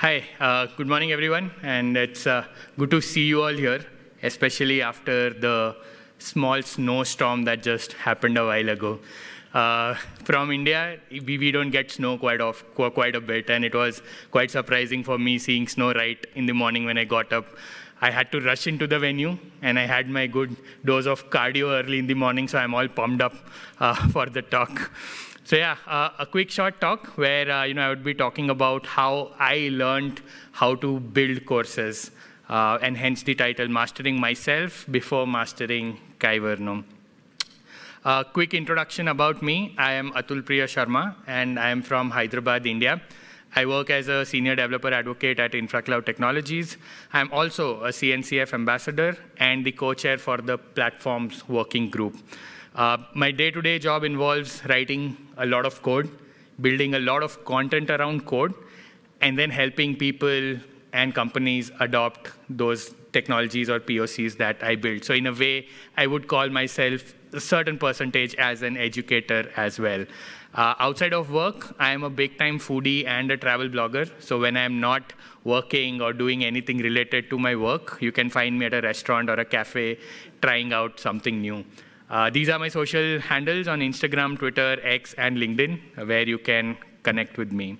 Hi, uh, good morning, everyone, and it's uh, good to see you all here, especially after the small snowstorm that just happened a while ago. Uh, from India, we, we don't get snow quite, off, quite a bit, and it was quite surprising for me seeing snow right in the morning when I got up. I had to rush into the venue, and I had my good dose of cardio early in the morning, so I'm all pumped up uh, for the talk. So yeah, uh, a quick short talk where uh, you know I would be talking about how I learned how to build courses, uh, and hence the title "Mastering Myself Before Mastering Kyverno." A quick introduction about me: I am Atulpriya Sharma, and I am from Hyderabad, India. I work as a senior developer advocate at InfraCloud Technologies. I'm also a CNCF ambassador and the co-chair for the platforms working group. Uh, my day-to-day -day job involves writing a lot of code, building a lot of content around code, and then helping people and companies adopt those technologies or POCs that I build. So in a way, I would call myself a certain percentage as an educator as well. Uh, outside of work, I am a big-time foodie and a travel blogger. So when I'm not working or doing anything related to my work, you can find me at a restaurant or a cafe trying out something new. Uh, these are my social handles on Instagram, Twitter, X, and LinkedIn, where you can connect with me.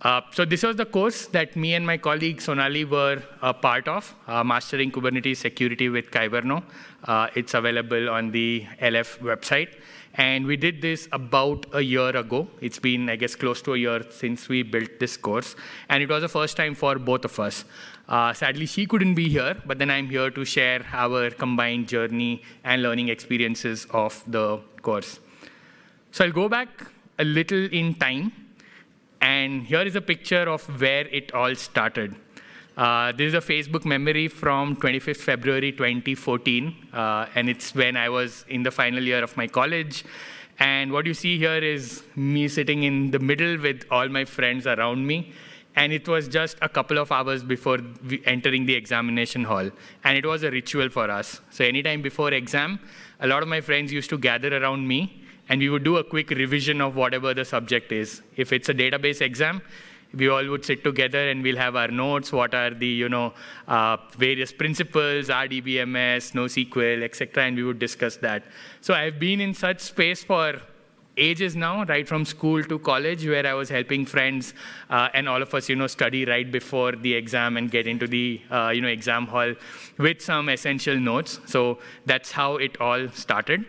Uh, so this was the course that me and my colleague Sonali were a part of, uh, Mastering Kubernetes Security with Kyverno. Uh, it's available on the LF website. And we did this about a year ago. It's been, I guess, close to a year since we built this course. And it was the first time for both of us. Uh, sadly, she couldn't be here, but then I'm here to share our combined journey and learning experiences of the course. So I'll go back a little in time. And here is a picture of where it all started. Uh, this is a Facebook memory from 25th February 2014, uh, and it's when I was in the final year of my college. And what you see here is me sitting in the middle with all my friends around me. And it was just a couple of hours before entering the examination hall. And it was a ritual for us. So anytime before exam, a lot of my friends used to gather around me, and we would do a quick revision of whatever the subject is. If it's a database exam, we all would sit together and we'll have our notes, what are the you know, uh, various principles, RDBMS, NoSQL, etc., and we would discuss that. So I've been in such space for ages now, right from school to college, where I was helping friends uh, and all of us, you know, study right before the exam and get into the, uh, you know, exam hall with some essential notes. So that's how it all started.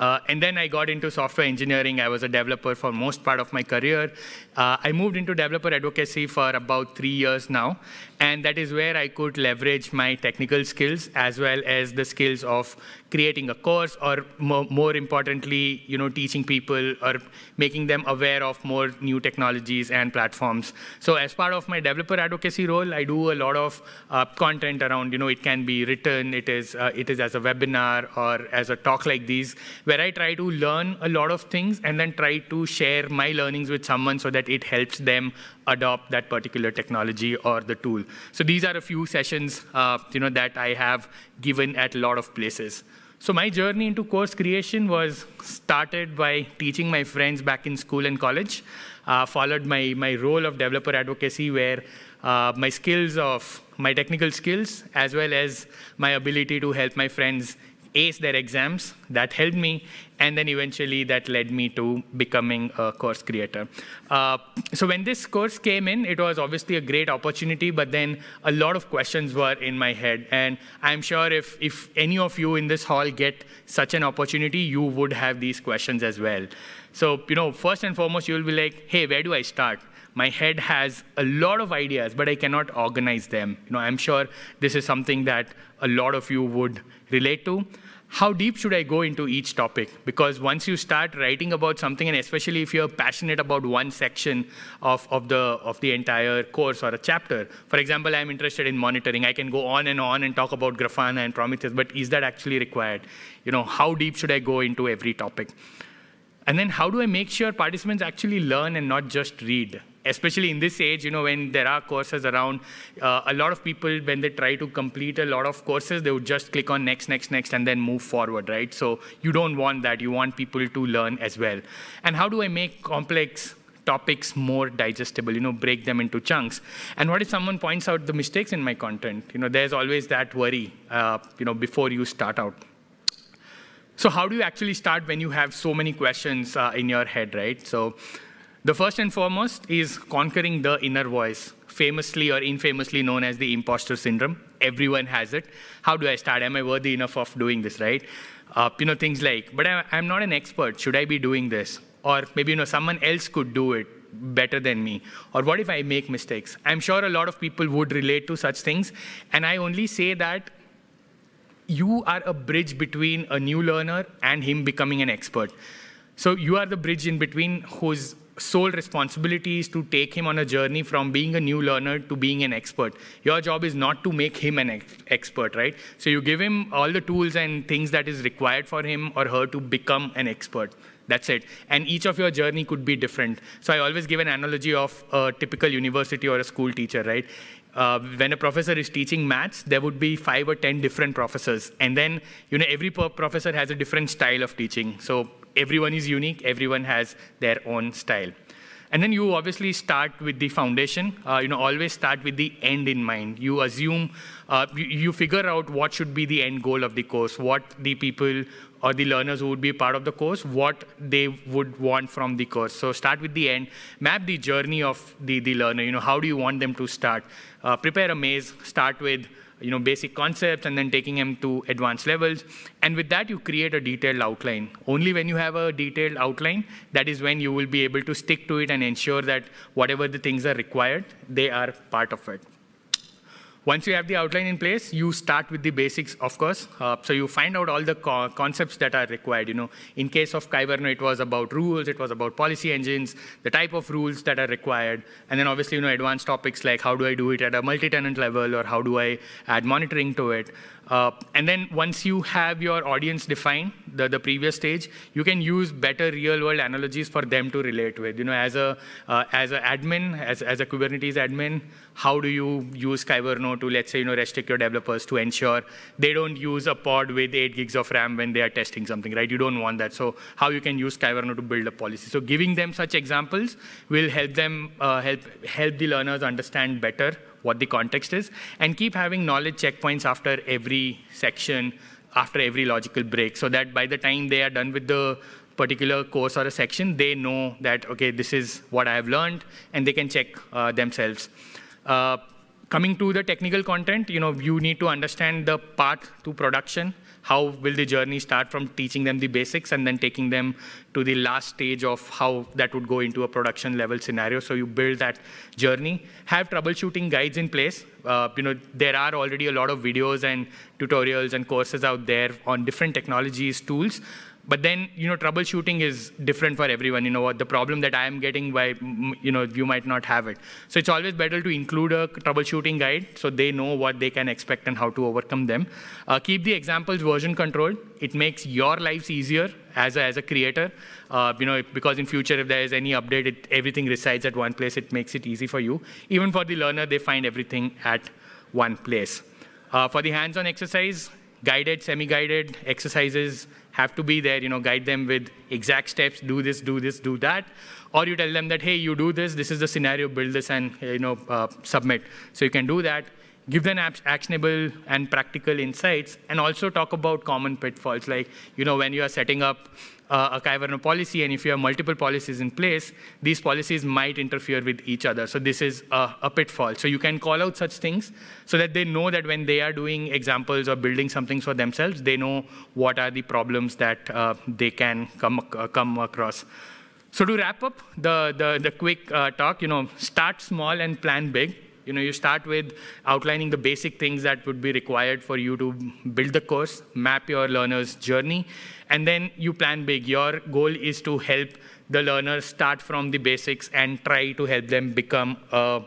Uh, and then I got into software engineering. I was a developer for most part of my career. Uh, I moved into developer advocacy for about three years now. And that is where I could leverage my technical skills as well as the skills of creating a course or more, more, importantly, you know, teaching people or making them aware of more new technologies and platforms. So as part of my developer advocacy role, I do a lot of uh, content around, you know, it can be written, it is, uh, it is as a webinar or as a talk like these, where I try to learn a lot of things and then try to share my learnings with someone so that it helps them adopt that particular technology or the tool. So these are a few sessions, uh, you know, that I have given at a lot of places. So my journey into course creation was started by teaching my friends back in school and college, uh, followed my, my role of developer advocacy where uh, my skills of my technical skills as well as my ability to help my friends ace their exams. That helped me. And then eventually that led me to becoming a course creator. Uh, so when this course came in, it was obviously a great opportunity, but then a lot of questions were in my head. And I'm sure if, if any of you in this hall get such an opportunity, you would have these questions as well. So, you know, first and foremost, you'll be like, hey, where do I start? My head has a lot of ideas, but I cannot organize them. You know, I'm sure this is something that a lot of you would relate to. How deep should I go into each topic? Because once you start writing about something, and especially if you're passionate about one section of, of, the, of the entire course or a chapter, for example, I'm interested in monitoring. I can go on and on and talk about Grafana and Prometheus, but is that actually required? You know, how deep should I go into every topic? And then how do I make sure participants actually learn and not just read? Especially in this age, you know, when there are courses around, uh, a lot of people, when they try to complete a lot of courses, they would just click on next, next, next, and then move forward, right? So you don't want that. You want people to learn as well. And how do I make complex topics more digestible, you know, break them into chunks. And what if someone points out the mistakes in my content? You know, there's always that worry, uh, you know, before you start out. So how do you actually start when you have so many questions uh, in your head, right? So the first and foremost is conquering the inner voice, famously or infamously known as the imposter syndrome. Everyone has it. How do I start? Am I worthy enough of doing this, right? Uh, you know, things like, but I, I'm not an expert. Should I be doing this? Or maybe, you know, someone else could do it better than me? Or what if I make mistakes? I'm sure a lot of people would relate to such things. And I only say that you are a bridge between a new learner and him becoming an expert. So you are the bridge in between whose sole responsibility is to take him on a journey from being a new learner to being an expert. Your job is not to make him an ex expert, right? So you give him all the tools and things that is required for him or her to become an expert. That's it. And each of your journey could be different. So I always give an analogy of a typical university or a school teacher, right? Uh, when a professor is teaching maths, there would be five or 10 different professors. And then, you know, every professor has a different style of teaching. So everyone is unique, everyone has their own style. And then you obviously start with the foundation. Uh, you know, always start with the end in mind. You assume, uh, you, you, figure out what should be the end goal of the course, what the people or the learners who would be part of the course, what they would want from the course. So start with the end, map the journey of the, the learner. You know, how do you want them to start? Uh, prepare a maze, start with you know, basic concepts and then taking them to advanced levels. And with that, you create a detailed outline. Only when you have a detailed outline, that is when you will be able to stick to it and ensure that whatever the things are required, they are part of it. Once you have the outline in place, you start with the basics, of course. Uh, so you find out all the co concepts that are required. You know, in case of Kyverno, it was about rules, it was about policy engines, the type of rules that are required, and then obviously, you know, advanced topics like how do I do it at a multi-tenant level, or how do I add monitoring to it. Uh, and then once you have your audience defined, the, the previous stage, you can use better real-world analogies for them to relate with. You know, as a uh, as an admin, as, as a Kubernetes admin, how do you use Kyverno to, let's say, you know, restrict your developers to ensure they don't use a pod with 8 gigs of RAM when they are testing something, right? You don't want that. So how you can use Kyverno to build a policy. So giving them such examples will help them uh, help help the learners understand better what the context is, and keep having knowledge checkpoints after every section, after every logical break, so that by the time they are done with the particular course or a section, they know that, okay, this is what I have learned, and they can check uh, themselves. Uh, coming to the technical content, you know, you need to understand the path to production how will the journey start from teaching them the basics and then taking them to the last stage of how that would go into a production level scenario. So you build that journey. Have troubleshooting guides in place. Uh, you know, there are already a lot of videos and tutorials and courses out there on different technologies, tools. But then, you know, troubleshooting is different for everyone. You know, what the problem that I am getting, by, you know, you might not have it. So it's always better to include a troubleshooting guide so they know what they can expect and how to overcome them. Uh, keep the examples version controlled. It makes your lives easier as a, as a creator. Uh, you know, because in future, if there is any update, it, everything resides at one place. It makes it easy for you. Even for the learner, they find everything at one place. Uh, for the hands-on exercise, guided, semi-guided exercises have to be there, you know, guide them with exact steps, do this, do this, do that. Or you tell them that, hey, you do this, this is the scenario, build this and, you know, uh, submit. So you can do that. Give them actionable and practical insights, and also talk about common pitfalls. Like, you know, when you are setting up uh, a Kyverno policy, and if you have multiple policies in place, these policies might interfere with each other. So this is a, a, pitfall. So you can call out such things so that they know that when they are doing examples or building something for themselves, they know what are the problems that uh, they can come, uh, come across. So to wrap up the, the, the quick uh, talk, you know, start small and plan big. You know, you start with outlining the basic things that would be required for you to build the course, map your learner's journey, and then you plan big. Your goal is to help the learners start from the basics and try to help them become a,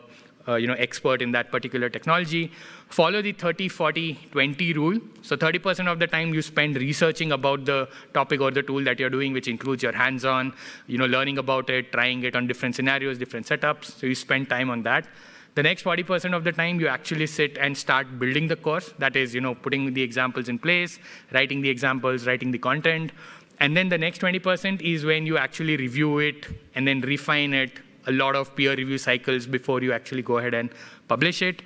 a you know, expert in that particular technology. Follow the 30, 40, 20 rule. So 30% of the time you spend researching about the topic or the tool that you're doing, which includes your hands-on, you know, learning about it, trying it on different scenarios, different setups. So you spend time on that. The next 40% of the time, you actually sit and start building the course. That is, you know, putting the examples in place, writing the examples, writing the content. And then the next 20% is when you actually review it and then refine it a lot of peer review cycles before you actually go ahead and publish it.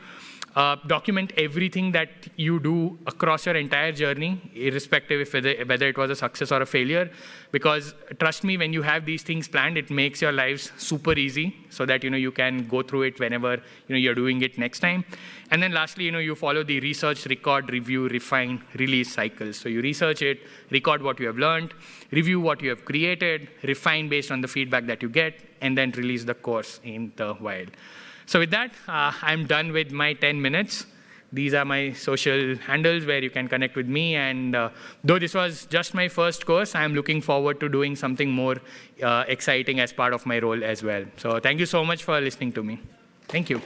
Uh, document everything that you do across your entire journey, irrespective of whether, whether it was a success or a failure. Because trust me, when you have these things planned, it makes your lives super easy so that you know you can go through it whenever you know you're doing it next time. And then lastly, you know you follow the research, record, review, refine, release cycles. So you research it, record what you have learned, review what you have created, refine based on the feedback that you get, and then release the course in the wild. So with that, uh, I'm done with my 10 minutes. These are my social handles where you can connect with me. And uh, though this was just my first course, I'm looking forward to doing something more uh, exciting as part of my role as well. So thank you so much for listening to me. Thank you.